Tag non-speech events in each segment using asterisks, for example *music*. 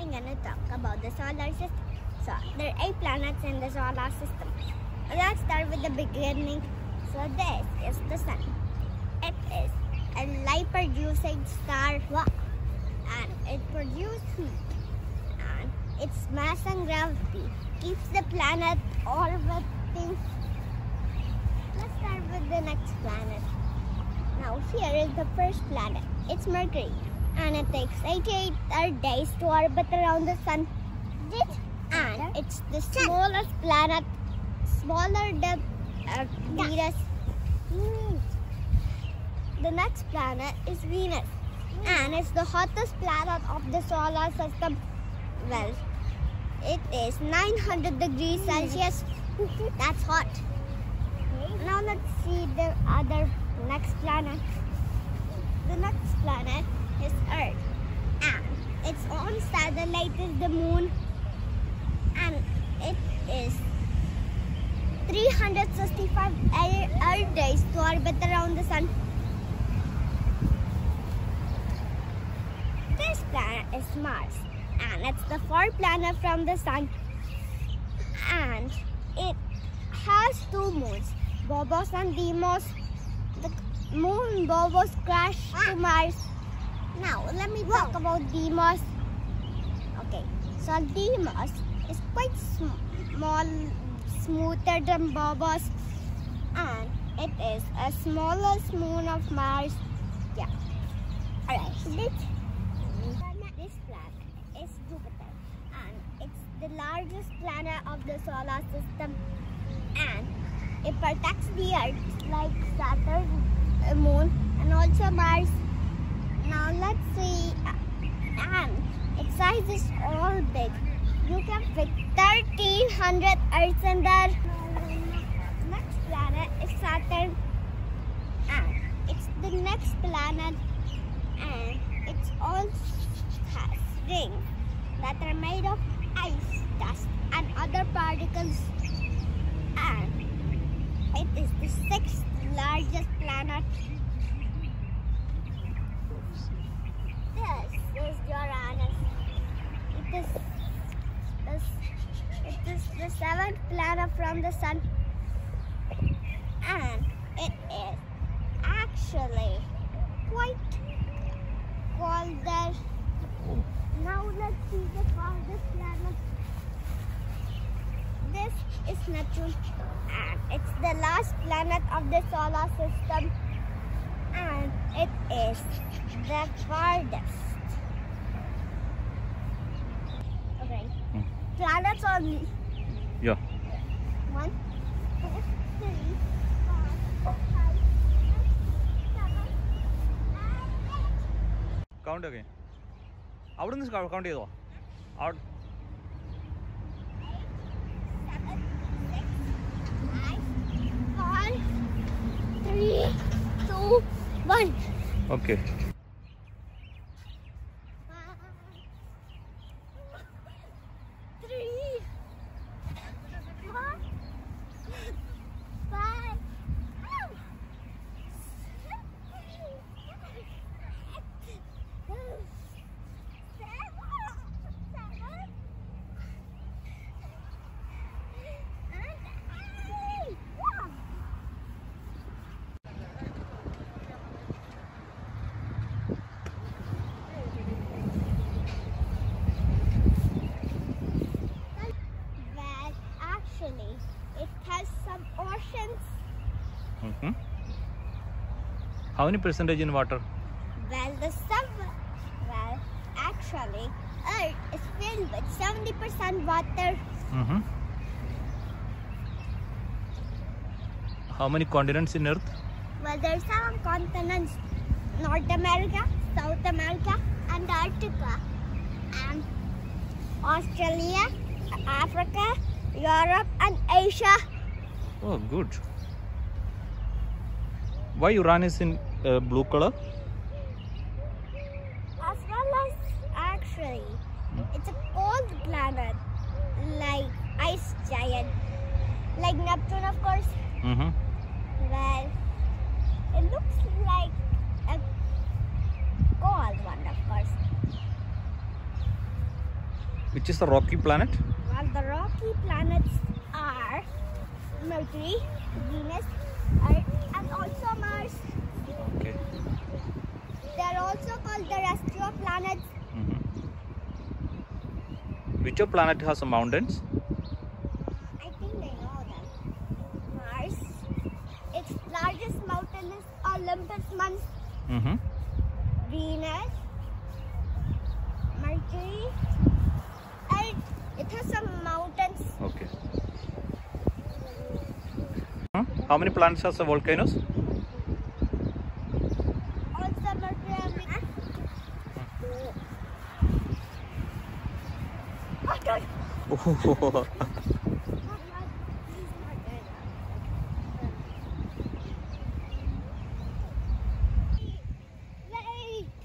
I'm gonna talk about the solar system. So there are eight planets in the solar system. Let's start with the beginning. So this is the sun. It is a light producing star and it produces heat. And its mass and gravity keeps the planet orbiting. Let's start with the next planet. Now here is the first planet. It's Mercury and it takes 88 days to orbit around the sun. And it's the smallest planet, smaller than uh, Venus. The next planet is Venus and it's the hottest planet of the solar system. Well, it is 900 degrees Celsius. That's hot. Now let's see the other next planet. The next planet is Earth. And its own satellite is the moon. And it is 365 Earth days to orbit around the sun. This planet is Mars. And it's the fourth planet from the sun. And it has two moons, Phobos and Deimos. The moon Phobos crashed to Mars. Now, let me talk about Deimos. Okay, so Deimos is quite sm small, smoother than Phobos. And it is a smallest moon of Mars. Yeah. Alright, this, this planet is Jupiter. And it's the largest planet of the solar system. And it protects the Earth like Saturn, uh, Moon, and also Mars. Now let's see. And its size is all big. You can fit 1300 Earths in there. Next planet is Saturn. And it's the next planet. And it also has rings that are made of ice, dust, and other particles. And it is the sixth largest planet. This is Uranus. It is, this, it is the seventh planet from the sun. And it is actually quite colder. Now let's see the farthest planet. This is Neptune and it's the last planet of the solar system and it is the farthest. Okay. Hmm. Planets only. Count ഒക്കെ. അവിടെ. നിന്ന് count ചെയ്തോ okay How many percentage in water? Well, the sub, well, actually, Earth is filled with 70% water. Mm -hmm. How many continents in Earth? Well, there are seven continents. North America, South America, Antarctica, and Australia, Africa, Europe, and Asia. Oh, good. Why Uranus in uh, blue color? As well as actually, it's a cold planet like ice giant, like Neptune, of course. Mm -hmm. Well, it looks like a cold one, of course. Which is the rocky planet? Well, the rocky planets are Mercury, Venus, Earth, and also Mars. Okay. They are also called terrestrial planets. Mhm. Which of planet has some mountains? I think they know them. Mars. Its largest mountain is Olympus Mons. Mm-hmm. Venus, Mercury, Earth. It has some mountains. Okay. Huh? How many planets has the volcanoes? Also Mercury and Venus. Oh, God. Oh, Yay! *laughs*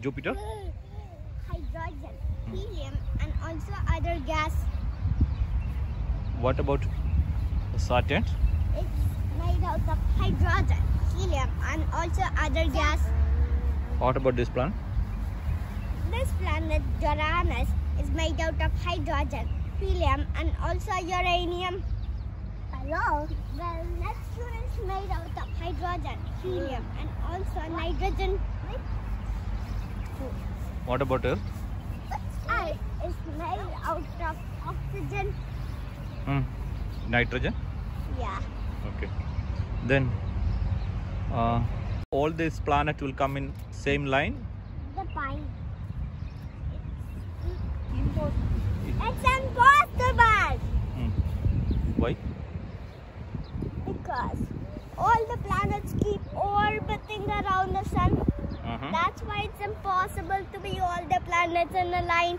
Jupiter? Hydrogen, helium, and also other gas. What about Saturn? It's made out of hydrogen, helium, and also other gas. What about this planet? This planet Uranus is made out of hydrogen, helium, and also uranium. Hello. Well, Neptune is made out of hydrogen, helium, and also nitrogen. What about Earth? Earth is made out of oxygen. Hmm. Nitrogen? Yeah. Okay. Then uh, all these planets will come in same line. The pine. It's impossible Hmm. Why? because all the planets keep orbiting around the sun. Uh-huh. That's why it's impossible to be all the planets in a line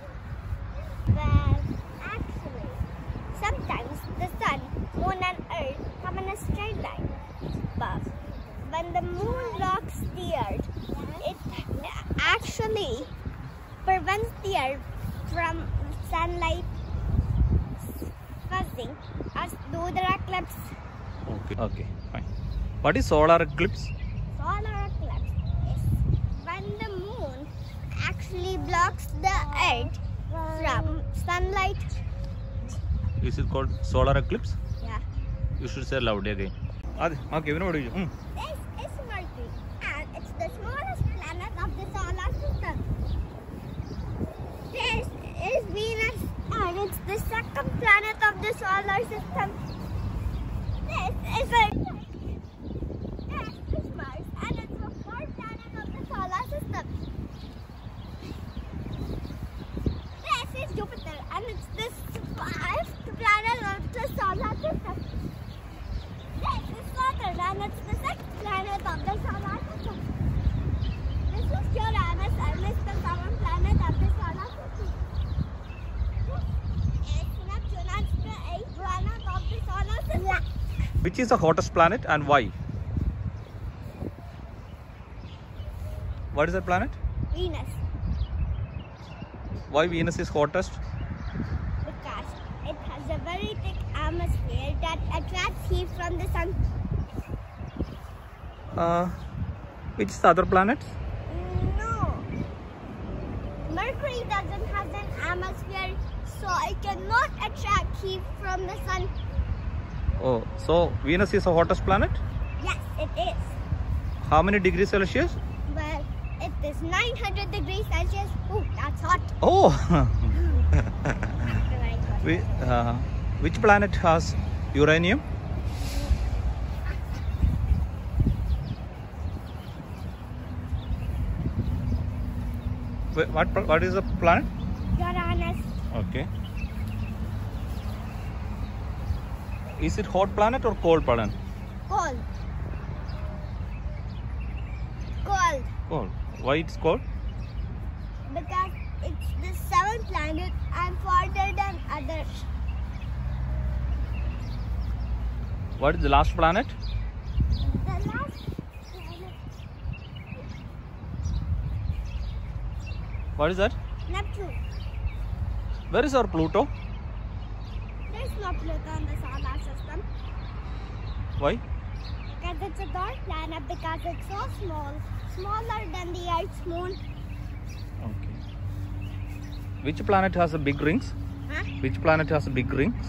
actually, sometimes the sun, moon, and earth come in a straight line. But when the moon rocks the earth, it actually prevents the earth from sunlight fuzzing as lunar eclipse. Okay. Okay. Fine. What is solar eclipse? Solar eclipse is when the moon actually blocks the earth from sunlight. Is it called solar eclipse? Yeah. You should say loud again. Adi, okay, what do? This is Mercury and it's the smallest planet of the solar system. This is Venus and it's the second planet of the solar system. This is Earth. Which is the hottest planet and why? What is that planet? Venus Why Venus is hottest? because it has a very thick atmosphere that attracts heat from the sun. Uh, which is the other planets? No. Mercury doesn't have an atmosphere, so it cannot attract heat from the sun. Oh, so Venus is the hottest planet? Yes, it is. How many degrees Celsius? Well, it is 900 degrees Celsius. Ooh, that's hot. Oh. *laughs* Whi- uh, which planet has uranium? Wh- What, what is the planet? Uranus. Okay. Is it hot planet or cold planet? Cold. Cold. Cold. Why it's cold? Because it's the seventh planet and farther than others. What is the last planet? The last planet. What is that? Neptune. Where is our Pluto? There's no Pluto in the solar system. Why? Because it's a dark planet because it's so small, smaller than the Earth's moon. Okay. Which planet has the big rings? Huh? Which planet has a big rings?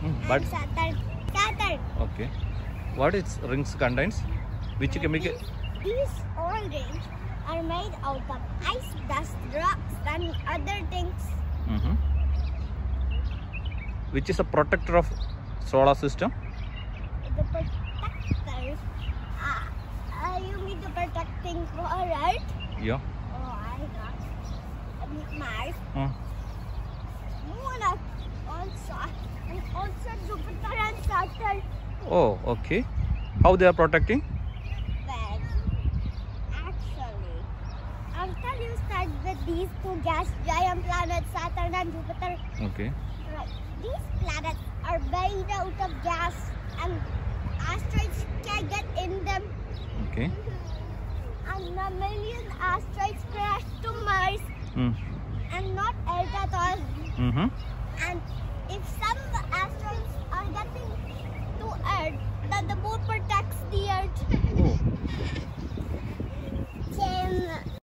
Hmm, but Saturn. Saturn. okay. What its rings contains? Which Uh, chemical? These, these all rings are made out of ice, dust, rocks, and other things. hmm Which is a protector of solar system? The protectors. Uh, uh, you mean the protecting for Earth? Yeah. Oh, I got Mars, Hmm. Moon, also, and also Jupiter and Saturn. Oh, okay. How they are protecting? Saturn and Jupiter. Okay. Right. These planets are made out of gas and asteroids can get in them. Okay. Mm-hmm. And a million asteroids crash to Mars mm. and not Earth at all. Mm -hmm. And if some asteroids are getting to Earth, then the moon protects the Earth. Oh.